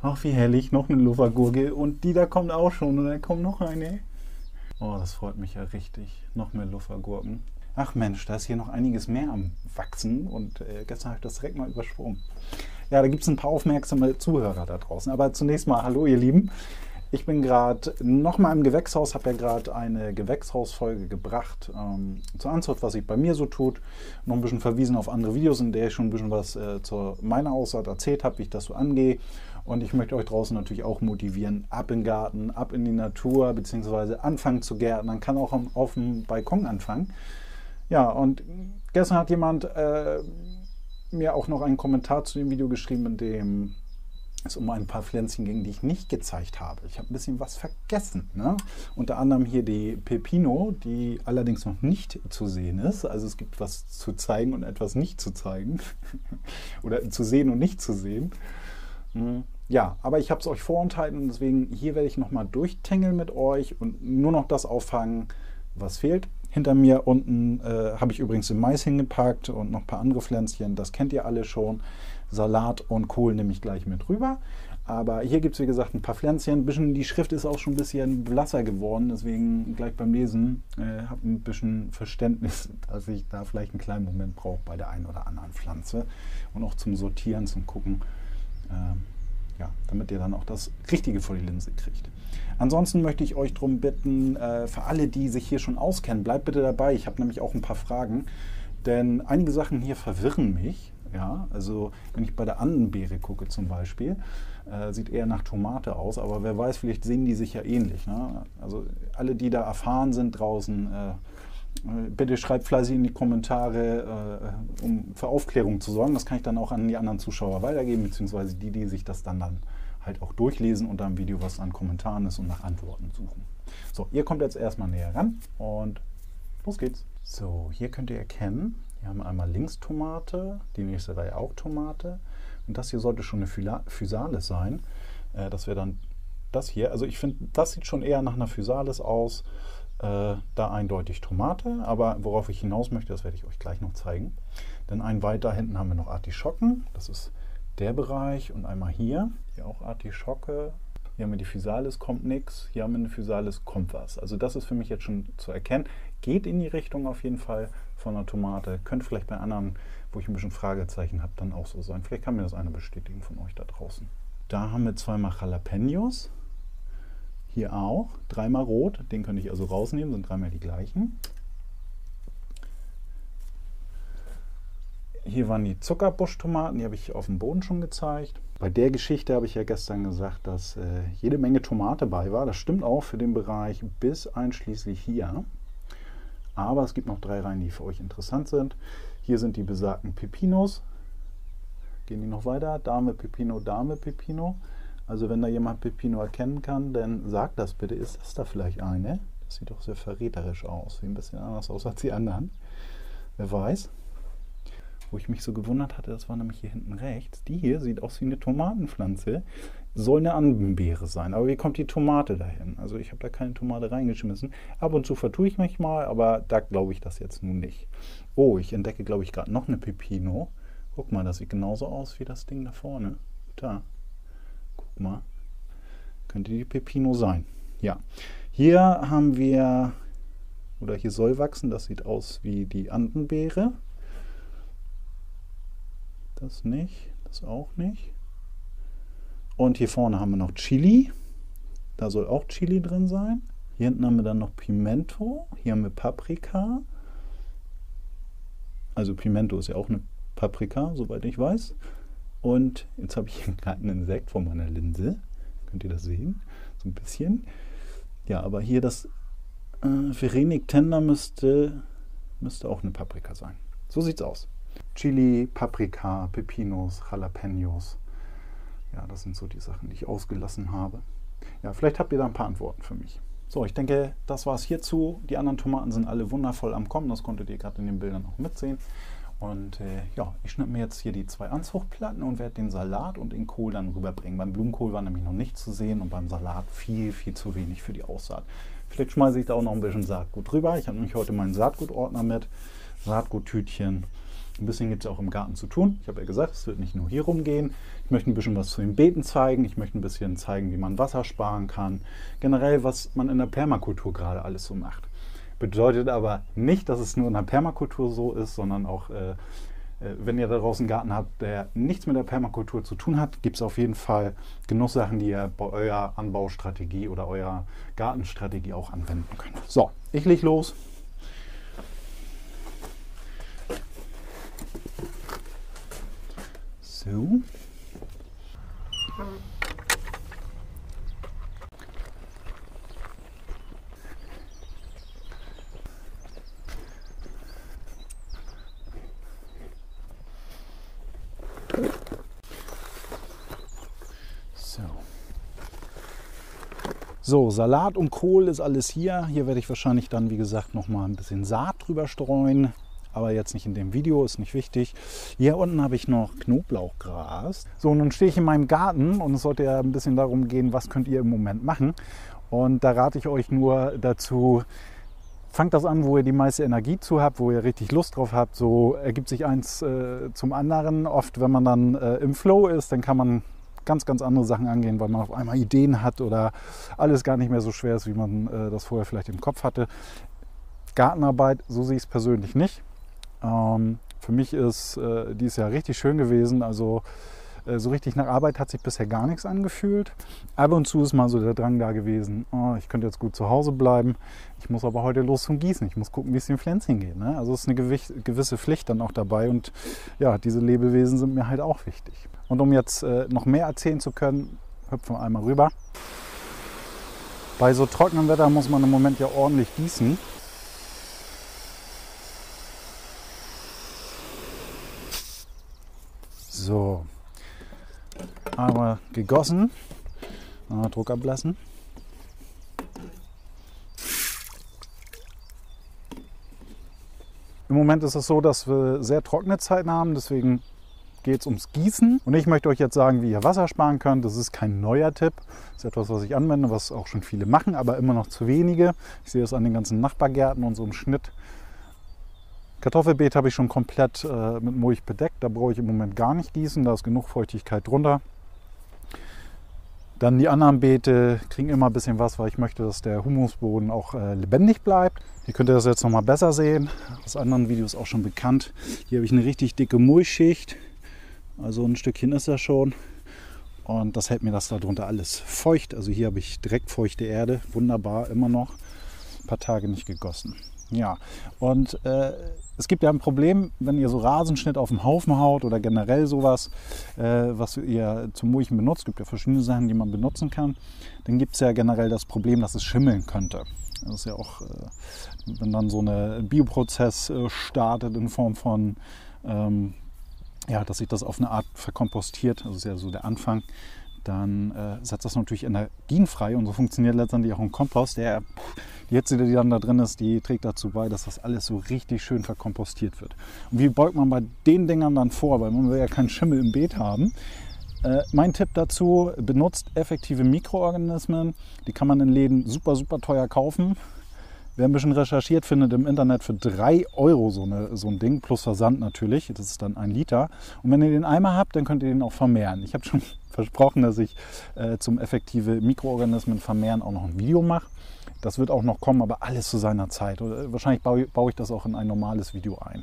Ach, wie herrlich, noch eine Luffergurke. Und die da kommt auch schon. Und dann kommt noch eine. Oh, das freut mich ja richtig. Noch mehr Luffergurken. Ach Mensch, da ist hier noch einiges mehr am Wachsen. Und äh, gestern habe ich das direkt mal übersprungen. Ja, da gibt es ein paar aufmerksame Zuhörer da draußen. Aber zunächst mal, hallo ihr Lieben. Ich bin gerade nochmal im Gewächshaus, habe ja gerade eine Gewächshausfolge gebracht ähm, zur Anzucht, was sich bei mir so tut. Noch ein bisschen verwiesen auf andere Videos, in der ich schon ein bisschen was äh, zu meiner Aussaat erzählt habe, wie ich das so angehe. Und ich möchte euch draußen natürlich auch motivieren, ab in den Garten, ab in die Natur, beziehungsweise anfangen zu gärtnen. kann auch auf dem Balkon anfangen. Ja, und gestern hat jemand äh, mir auch noch einen Kommentar zu dem Video geschrieben, in dem es um ein paar Pflänzchen ging, die ich nicht gezeigt habe. Ich habe ein bisschen was vergessen. Ne? Unter anderem hier die Pepino, die allerdings noch nicht zu sehen ist. Also es gibt was zu zeigen und etwas nicht zu zeigen. Oder zu sehen und nicht zu sehen. Hm. Ja, aber ich habe es euch vorenthalten und deswegen hier werde ich nochmal durchtängeln mit euch und nur noch das auffangen, was fehlt. Hinter mir unten äh, habe ich übrigens den Mais hingepackt und noch ein paar andere Pflänzchen. Das kennt ihr alle schon. Salat und Kohl nehme ich gleich mit rüber. Aber hier gibt es, wie gesagt, ein paar Pflänzchen. Bisschen, die Schrift ist auch schon ein bisschen blasser geworden. Deswegen gleich beim Lesen äh, habe ein bisschen Verständnis, dass ich da vielleicht einen kleinen Moment brauche bei der einen oder anderen Pflanze. Und auch zum Sortieren, zum Gucken. Äh, ja, damit ihr dann auch das Richtige vor die Linse kriegt. Ansonsten möchte ich euch darum bitten, äh, für alle, die sich hier schon auskennen, bleibt bitte dabei. Ich habe nämlich auch ein paar Fragen. Denn einige Sachen hier verwirren mich. Ja, also wenn ich bei der Andenbeere gucke zum Beispiel, äh, sieht eher nach Tomate aus, aber wer weiß, vielleicht sehen die sich ja ähnlich. Ne? Also alle, die da erfahren sind draußen, äh, bitte schreibt fleißig in die Kommentare, äh, um für Aufklärung zu sorgen. Das kann ich dann auch an die anderen Zuschauer weitergeben, beziehungsweise die, die sich das dann, dann halt auch durchlesen unter dem Video, was an Kommentaren ist und nach Antworten suchen. So, ihr kommt jetzt erstmal näher ran und los geht's. So, hier könnt ihr erkennen, wir haben einmal links Tomate, die nächste Reihe auch Tomate. Und das hier sollte schon eine Physalis sein. Äh, das wäre dann das hier. Also ich finde, das sieht schon eher nach einer Physalis aus. Äh, da eindeutig Tomate, aber worauf ich hinaus möchte, das werde ich euch gleich noch zeigen. Dann ein weiter hinten haben wir noch Artischocken. Das ist der Bereich und einmal hier, hier auch Artischocke. Hier haben wir die Physalis, kommt nichts. Hier haben wir eine Physalis, kommt was. Also das ist für mich jetzt schon zu erkennen. Geht in die Richtung auf jeden Fall von der Tomate. Könnte vielleicht bei anderen, wo ich ein bisschen Fragezeichen habe, dann auch so sein. Vielleicht kann mir das einer bestätigen von euch da draußen. Da haben wir zweimal Jalapenos. Hier auch. Dreimal rot. Den könnte ich also rausnehmen, sind dreimal die gleichen. Hier waren die Zuckerbuschtomaten, die habe ich auf dem Boden schon gezeigt. Bei der Geschichte habe ich ja gestern gesagt, dass äh, jede Menge Tomate bei war. Das stimmt auch für den Bereich bis einschließlich hier. Aber es gibt noch drei Reihen, die für euch interessant sind. Hier sind die besagten Pepinos. Gehen die noch weiter? Dame Pepino, Dame Pepino. Also wenn da jemand Pepino erkennen kann, dann sagt das bitte. Ist das da vielleicht eine? Das sieht doch sehr verräterisch aus. Sieht ein bisschen anders aus als die anderen. Wer weiß. Wo ich mich so gewundert hatte, das war nämlich hier hinten rechts. Die hier sieht aus wie eine Tomatenpflanze soll eine Anbeere sein. Aber wie kommt die Tomate dahin? Also ich habe da keine Tomate reingeschmissen. Ab und zu vertue ich mich mal, aber da glaube ich das jetzt nun nicht. Oh, ich entdecke, glaube ich, gerade noch eine Pepino. Guck mal, das sieht genauso aus wie das Ding da vorne. Da. Mal. Könnte die Pepino sein. Ja. Hier haben wir, oder hier soll wachsen, das sieht aus wie die Andenbeere. Das nicht, das auch nicht. Und hier vorne haben wir noch Chili. Da soll auch Chili drin sein. Hier hinten haben wir dann noch Pimento. Hier haben wir Paprika. Also Pimento ist ja auch eine Paprika, soweit ich weiß. Und jetzt habe ich hier gerade einen Insekt vor meiner Linse. Könnt ihr das sehen? So ein bisschen. Ja, aber hier das äh, Pherenik tender müsste, müsste auch eine Paprika sein. So sieht's aus. Chili, Paprika, Pepinos, Jalapenos. Ja, das sind so die Sachen, die ich ausgelassen habe. Ja, vielleicht habt ihr da ein paar Antworten für mich. So, ich denke, das war es hierzu. Die anderen Tomaten sind alle wundervoll am Kommen. Das konntet ihr gerade in den Bildern auch mitsehen. Und äh, ja, ich schnippe mir jetzt hier die zwei Anzuchtplatten und werde den Salat und den Kohl dann rüberbringen. Beim Blumenkohl war nämlich noch nicht zu sehen und beim Salat viel, viel zu wenig für die Aussaat. Vielleicht schmeiße ich da auch noch ein bisschen Saatgut rüber. Ich habe nämlich heute meinen Saatgutordner mit, Saatguttütchen Ein bisschen gibt es auch im Garten zu tun. Ich habe ja gesagt, es wird nicht nur hier rumgehen. Ich möchte ein bisschen was zu den Beeten zeigen. Ich möchte ein bisschen zeigen, wie man Wasser sparen kann. Generell, was man in der Permakultur gerade alles so macht. Bedeutet aber nicht, dass es nur in der Permakultur so ist, sondern auch, äh, äh wenn ihr da draußen einen Garten habt, der nichts mit der Permakultur zu tun hat, gibt es auf jeden Fall genug Sachen, die ihr bei eurer Anbaustrategie oder eurer Gartenstrategie auch anwenden könnt. So, ich leg los. So. So, Salat und Kohl ist alles hier. Hier werde ich wahrscheinlich dann, wie gesagt, noch mal ein bisschen Saat drüber streuen aber jetzt nicht in dem Video, ist nicht wichtig. Hier unten habe ich noch Knoblauchgras. So, nun stehe ich in meinem Garten und es sollte ja ein bisschen darum gehen, was könnt ihr im Moment machen. Und da rate ich euch nur dazu, fangt das an, wo ihr die meiste Energie zu habt, wo ihr richtig Lust drauf habt. So ergibt sich eins äh, zum anderen. Oft, wenn man dann äh, im Flow ist, dann kann man ganz, ganz andere Sachen angehen, weil man auf einmal Ideen hat oder alles gar nicht mehr so schwer ist, wie man äh, das vorher vielleicht im Kopf hatte. Gartenarbeit, so sehe ich es persönlich nicht. Ähm, für mich ist äh, dieses Jahr richtig schön gewesen. Also äh, so richtig nach Arbeit hat sich bisher gar nichts angefühlt. Ab und zu ist mal so der Drang da gewesen, oh, ich könnte jetzt gut zu Hause bleiben. Ich muss aber heute los zum Gießen. Ich muss gucken, wie es den Pflänzchen geht. Ne? Also es ist eine gewisse Pflicht dann auch dabei. Und ja, diese Lebewesen sind mir halt auch wichtig. Und um jetzt äh, noch mehr erzählen zu können, hüpfen wir einmal rüber. Bei so trockenem Wetter muss man im Moment ja ordentlich gießen. So, einmal gegossen, einmal Druck ablassen. Im Moment ist es so, dass wir sehr trockene Zeiten haben, deswegen geht es ums Gießen. Und ich möchte euch jetzt sagen, wie ihr Wasser sparen könnt. Das ist kein neuer Tipp. Das ist etwas, was ich anwende, was auch schon viele machen, aber immer noch zu wenige. Ich sehe es an den ganzen Nachbargärten und so im Schnitt Kartoffelbeet habe ich schon komplett äh, mit Mulch bedeckt. Da brauche ich im Moment gar nicht gießen. Da ist genug Feuchtigkeit drunter. Dann die anderen Beete kriegen immer ein bisschen was, weil ich möchte, dass der Humusboden auch äh, lebendig bleibt. Hier könnt ihr das jetzt noch mal besser sehen. Aus anderen Videos auch schon bekannt. Hier habe ich eine richtig dicke Mulchschicht. Also ein Stückchen ist das schon. Und das hält mir das darunter alles feucht. Also hier habe ich direkt feuchte Erde. Wunderbar, immer noch. Ein paar Tage nicht gegossen. Ja, und äh, es gibt ja ein Problem, wenn ihr so Rasenschnitt auf dem Haufen haut oder generell sowas, äh, was ihr zum Mulchen benutzt. Es gibt ja verschiedene Sachen, die man benutzen kann. Dann gibt es ja generell das Problem, dass es schimmeln könnte. Das ist ja auch, äh, wenn dann so ein Bioprozess äh, startet in Form von, ähm, ja, dass sich das auf eine Art verkompostiert. Das ist ja so der Anfang dann äh, setzt das natürlich Energien frei und so funktioniert letztendlich auch ein Kompost. Der, die Hitze, die dann da drin ist, die trägt dazu bei, dass das alles so richtig schön verkompostiert wird. Und wie beugt man bei den Dingern dann vor? Weil man will ja keinen Schimmel im Beet haben. Äh, mein Tipp dazu, benutzt effektive Mikroorganismen. Die kann man in Läden super, super teuer kaufen. Wer ein bisschen recherchiert, findet im Internet für 3 Euro so, eine, so ein Ding, plus Versand natürlich. Das ist dann ein Liter. Und wenn ihr den Eimer habt, dann könnt ihr den auch vermehren. Ich habe schon versprochen, dass ich äh, zum effektive Mikroorganismen vermehren auch noch ein Video mache. Das wird auch noch kommen, aber alles zu seiner Zeit. Oder wahrscheinlich baue, baue ich das auch in ein normales Video ein.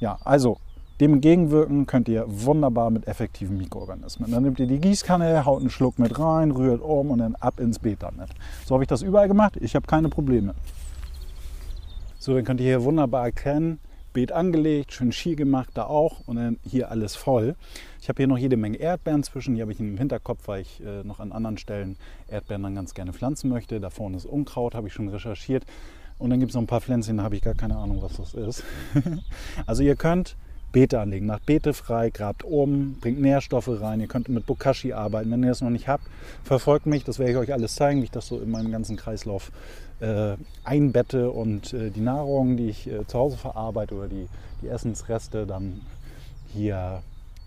Ja, also dem entgegenwirken könnt ihr wunderbar mit effektiven Mikroorganismen. Dann nehmt ihr die Gießkanne, haut einen Schluck mit rein, rührt um und dann ab ins Beet damit. So habe ich das überall gemacht. Ich habe keine Probleme. So, dann könnt ihr hier wunderbar erkennen, Beet angelegt, schön schier gemacht, da auch und dann hier alles voll. Ich habe hier noch jede Menge Erdbeeren zwischen, die habe ich im Hinterkopf, weil ich äh, noch an anderen Stellen Erdbeeren dann ganz gerne pflanzen möchte. Da vorne ist Unkraut, habe ich schon recherchiert. Und dann gibt es noch ein paar Pflänzchen, da habe ich gar keine Ahnung, was das ist. also ihr könnt Beete anlegen. Macht Beete frei, grabt um, bringt Nährstoffe rein. Ihr könnt mit Bokashi arbeiten. Wenn ihr das noch nicht habt, verfolgt mich. Das werde ich euch alles zeigen, wie ich das so in meinem ganzen Kreislauf äh, einbette und äh, die Nahrung, die ich äh, zu Hause verarbeite oder die, die Essensreste dann hier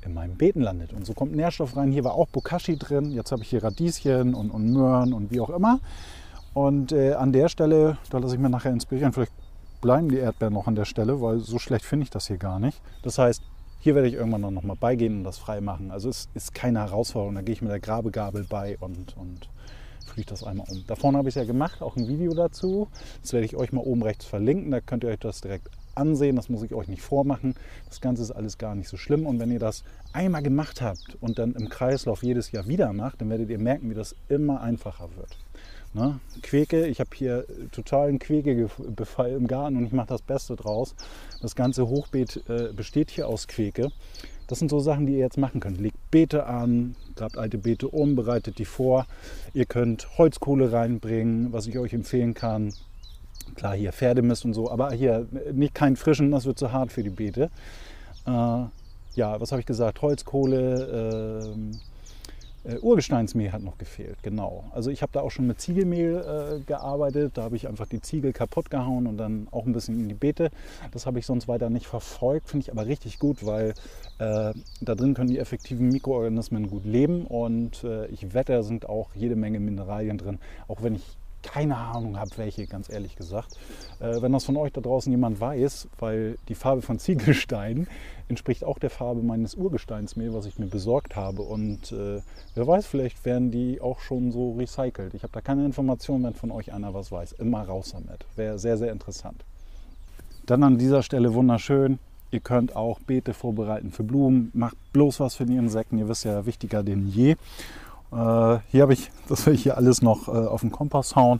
in meinem Beeten landet. Und so kommt Nährstoff rein. Hier war auch Bokashi drin. Jetzt habe ich hier Radieschen und, und Möhren und wie auch immer. Und äh, an der Stelle, da lasse ich mir nachher inspirieren. Vielleicht bleiben die Erdbeeren noch an der Stelle, weil so schlecht finde ich das hier gar nicht. Das heißt, hier werde ich irgendwann noch mal beigehen und das frei machen. Also es ist keine Herausforderung. Da gehe ich mit der Grabegabel bei und, und fliege das einmal um. Da vorne habe ich es ja gemacht, auch ein Video dazu. Das werde ich euch mal oben rechts verlinken. Da könnt ihr euch das direkt ansehen. Das muss ich euch nicht vormachen. Das Ganze ist alles gar nicht so schlimm. Und wenn ihr das einmal gemacht habt und dann im Kreislauf jedes Jahr wieder macht, dann werdet ihr merken, wie das immer einfacher wird. Ne? Queke, ich habe hier totalen Quekebefall im Garten und ich mache das Beste draus. Das ganze Hochbeet äh, besteht hier aus Queke. Das sind so Sachen, die ihr jetzt machen könnt. Legt Beete an, grabt alte Beete um, bereitet die vor. Ihr könnt Holzkohle reinbringen, was ich euch empfehlen kann. Klar, hier Pferdemist und so, aber hier nicht keinen frischen, das wird zu hart für die Beete. Äh, ja, was habe ich gesagt? Holzkohle, äh, äh, Urgesteinsmehl hat noch gefehlt, genau. Also ich habe da auch schon mit Ziegelmehl äh, gearbeitet. Da habe ich einfach die Ziegel kaputt gehauen und dann auch ein bisschen in die Beete. Das habe ich sonst weiter nicht verfolgt, finde ich aber richtig gut, weil äh, da drin können die effektiven Mikroorganismen gut leben und äh, ich wette, da sind auch jede Menge Mineralien drin, auch wenn ich keine Ahnung habe, welche, ganz ehrlich gesagt. Äh, wenn das von euch da draußen jemand weiß, weil die Farbe von Ziegelstein entspricht auch der Farbe meines Urgesteinsmehl, was ich mir besorgt habe. Und äh, wer weiß, vielleicht werden die auch schon so recycelt. Ich habe da keine Informationen, wenn von euch einer was weiß. Immer raus damit. Wäre sehr, sehr interessant. Dann an dieser Stelle wunderschön. Ihr könnt auch Beete vorbereiten für Blumen. Macht bloß was für die Insekten. Ihr wisst ja, wichtiger denn je. Äh, hier habe ich, das will ich hier alles noch äh, auf den Kompass hauen,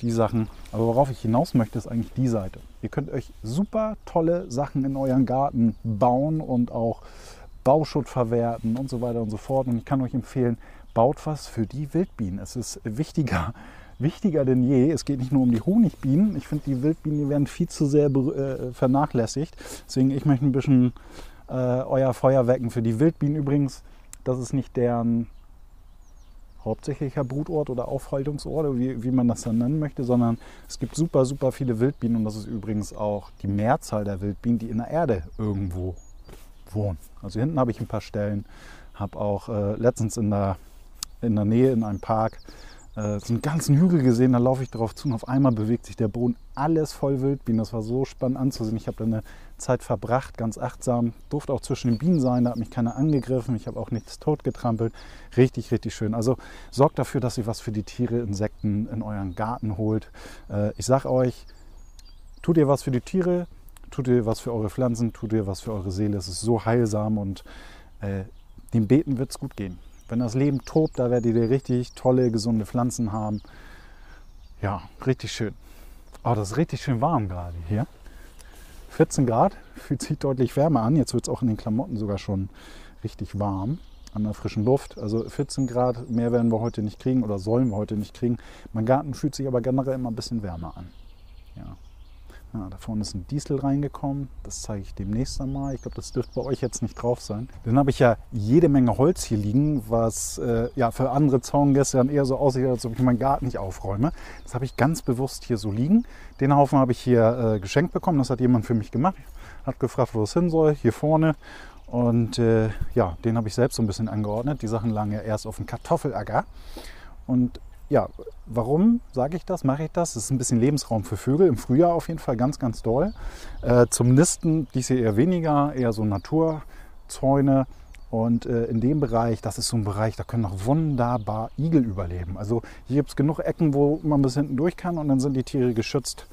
die Sachen. Aber worauf ich hinaus möchte, ist eigentlich die Seite. Ihr könnt euch super tolle Sachen in euren Garten bauen und auch Bauschutt verwerten und so weiter und so fort. Und ich kann euch empfehlen, baut was für die Wildbienen. Es ist wichtiger, wichtiger denn je. Es geht nicht nur um die Honigbienen. Ich finde, die Wildbienen die werden viel zu sehr äh, vernachlässigt. Deswegen, ich möchte ein bisschen äh, euer Feuer wecken für die Wildbienen übrigens. Das ist nicht deren hauptsächlicher Brutort oder Aufhaltungsort, wie, wie man das dann nennen möchte, sondern es gibt super, super viele Wildbienen und das ist übrigens auch die Mehrzahl der Wildbienen, die in der Erde irgendwo wohnen. Also hinten habe ich ein paar Stellen, habe auch äh, letztens in der, in der Nähe in einem Park äh, so einen ganzen Hügel gesehen, da laufe ich darauf zu und auf einmal bewegt sich der Boden alles voll Wildbienen. Das war so spannend anzusehen. Ich habe da eine Zeit verbracht, ganz achtsam, durfte auch zwischen den Bienen sein, da hat mich keiner angegriffen, ich habe auch nichts totgetrampelt. Richtig, richtig schön. Also sorgt dafür, dass ihr was für die Tiere, Insekten in euren Garten holt. Äh, ich sage euch, tut ihr was für die Tiere, tut ihr was für eure Pflanzen, tut ihr was für eure Seele. Es ist so heilsam und äh, dem Beten wird es gut gehen. Wenn das Leben tobt, da werdet ihr richtig tolle, gesunde Pflanzen haben. Ja, richtig schön. Oh, das ist richtig schön warm gerade hier. 14 Grad, fühlt sich deutlich wärmer an. Jetzt wird es auch in den Klamotten sogar schon richtig warm an der frischen Luft. Also 14 Grad, mehr werden wir heute nicht kriegen oder sollen wir heute nicht kriegen. Mein Garten fühlt sich aber generell immer ein bisschen wärmer an. Ja. Da vorne ist ein Diesel reingekommen. Das zeige ich demnächst einmal. Ich glaube, das dürfte bei euch jetzt nicht drauf sein. Dann habe ich ja jede Menge Holz hier liegen, was äh, ja für andere Zaungäste dann eher so aussieht, als ob ich meinen Garten nicht aufräume. Das habe ich ganz bewusst hier so liegen. Den Haufen habe ich hier äh, geschenkt bekommen. Das hat jemand für mich gemacht. Hat gefragt, wo es hin soll. Hier vorne. Und äh, ja, den habe ich selbst so ein bisschen angeordnet. Die Sachen lagen ja erst auf dem Kartoffelacker. Und ja, warum sage ich das, mache ich das? Es ist ein bisschen Lebensraum für Vögel, im Frühjahr auf jeden Fall ganz, ganz doll. Äh, zum Nisten dies hier eher weniger, eher so Naturzäune. Und äh, in dem Bereich, das ist so ein Bereich, da können noch wunderbar Igel überleben. Also hier gibt es genug Ecken, wo man bis hinten durch kann und dann sind die Tiere geschützt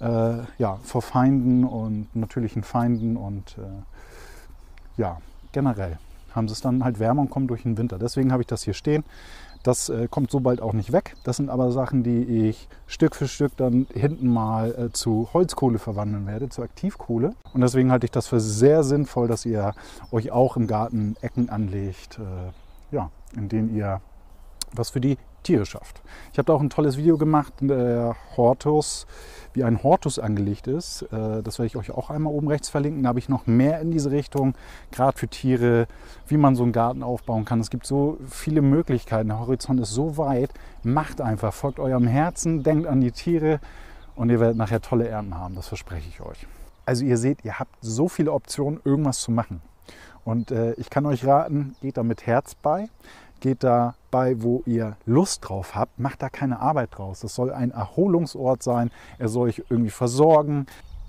äh, ja, vor Feinden und natürlichen Feinden und äh, ja, generell haben sie es dann halt wärmer und kommen durch den Winter. Deswegen habe ich das hier stehen. Das äh, kommt so bald auch nicht weg. Das sind aber Sachen, die ich Stück für Stück dann hinten mal äh, zu Holzkohle verwandeln werde, zu Aktivkohle. Und deswegen halte ich das für sehr sinnvoll, dass ihr euch auch im Garten Ecken anlegt, äh, ja, in denen ihr was für die Tiere schafft. Ich habe da auch ein tolles Video gemacht, der Hortus, wie ein Hortus angelegt ist. Äh, das werde ich euch auch einmal oben rechts verlinken. Da habe ich noch mehr in diese Richtung, gerade für Tiere, wie man so einen Garten aufbauen kann. Es gibt so viele Möglichkeiten. Der Horizont ist so weit. Macht einfach, folgt eurem Herzen, denkt an die Tiere und ihr werdet nachher tolle Ernten haben. Das verspreche ich euch. Also ihr seht, ihr habt so viele Optionen, irgendwas zu machen. Und äh, ich kann euch raten, geht da mit Herz bei geht dabei, wo ihr Lust drauf habt, macht da keine Arbeit draus. Das soll ein Erholungsort sein, er soll euch irgendwie versorgen.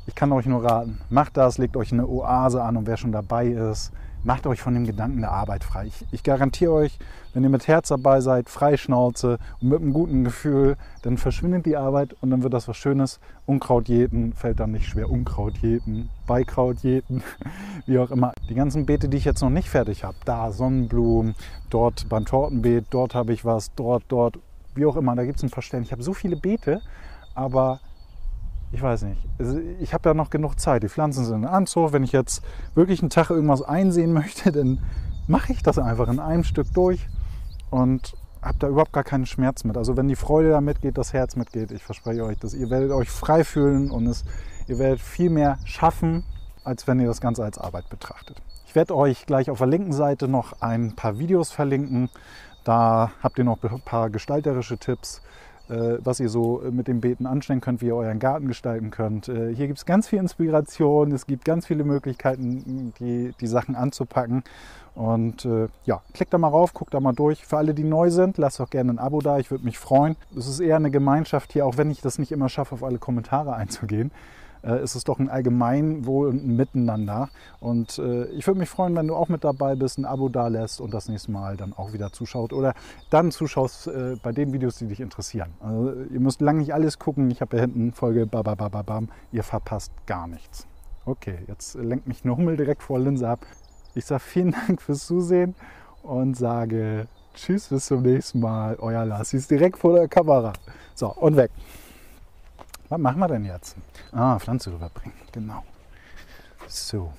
Ich kann euch nur raten, macht das, legt euch eine Oase an und wer schon dabei ist, macht euch von dem Gedanken der Arbeit frei. Ich, ich garantiere euch, wenn ihr mit Herz dabei seid, Freischnauze und mit einem guten Gefühl, dann verschwindet die Arbeit und dann wird das was Schönes. Unkraut jäten fällt dann nicht schwer. Unkraut jäten, Beikraut jäten, wie auch immer. Die ganzen Beete, die ich jetzt noch nicht fertig habe, da Sonnenblumen, dort beim Tortenbeet, dort habe ich was, dort, dort, wie auch immer, da gibt es ein Stellen. Ich habe so viele Beete, aber ich weiß nicht. Also ich habe ja noch genug Zeit. Die Pflanzen sind in Anzug. Wenn ich jetzt wirklich einen Tag irgendwas einsehen möchte, dann mache ich das einfach in einem Stück durch und habe da überhaupt gar keinen Schmerz mit. Also wenn die Freude da mitgeht, das Herz mitgeht, ich verspreche euch, dass ihr werdet euch frei fühlen und es, ihr werdet viel mehr schaffen, als wenn ihr das Ganze als Arbeit betrachtet. Ich werde euch gleich auf der linken Seite noch ein paar Videos verlinken. Da habt ihr noch ein paar gestalterische Tipps was ihr so mit dem Beeten anstellen könnt, wie ihr euren Garten gestalten könnt. Äh, hier gibt es ganz viel Inspiration, es gibt ganz viele Möglichkeiten, die, die Sachen anzupacken. Und äh, ja, klickt da mal rauf, guckt da mal durch. Für alle, die neu sind, lasst auch gerne ein Abo da, ich würde mich freuen. Es ist eher eine Gemeinschaft hier, auch wenn ich das nicht immer schaffe, auf alle Kommentare einzugehen äh, ist es doch ein Allgemeinwohl und ein Miteinander. Und äh, ich würde mich freuen, wenn du auch mit dabei bist, ein Abo da lässt und das nächste Mal dann auch wieder zuschaut oder dann zuschaust äh, bei den Videos, die dich interessieren. Also, ihr müsst lange nicht alles gucken. Ich habe hier hinten Folge babababam. Ihr verpasst gar nichts. Okay, jetzt lenkt mich eine Hummel direkt vor Linse ab. Ich sage vielen Dank fürs Zusehen und sage Tschüss, bis zum nächsten Mal. Euer Lars. Ist direkt vor der Kamera. So, und weg. Was machen wir denn jetzt? Ah, Pflanze rüberbringen, genau. So.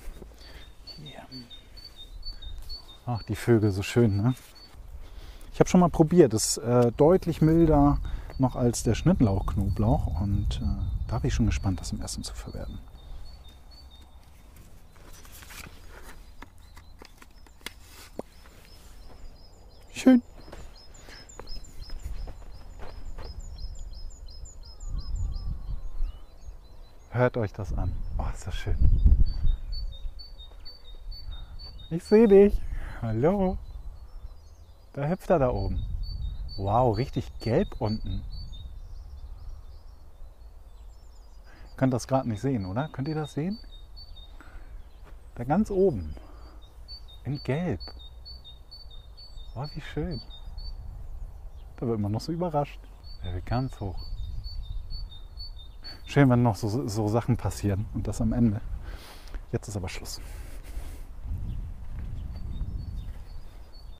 Hier. Ach, die Vögel, so schön, ne? Ich habe schon mal probiert. Ist äh, deutlich milder noch als der Schnittlauchknoblauch. Und äh, da bin ich schon gespannt, das im Essen zu verwerten. Schön. Hört euch das an. Oh, ist das schön. Ich sehe dich. Hallo. Da hüpft er da oben. Wow, richtig gelb unten. Könnt das gerade nicht sehen, oder? Könnt ihr das sehen? Da ganz oben. In gelb. Oh, wie schön. Da wird man noch so überrascht. Er wird ganz hoch. Schön, wenn noch so, so Sachen passieren und das am Ende. Jetzt ist aber Schluss.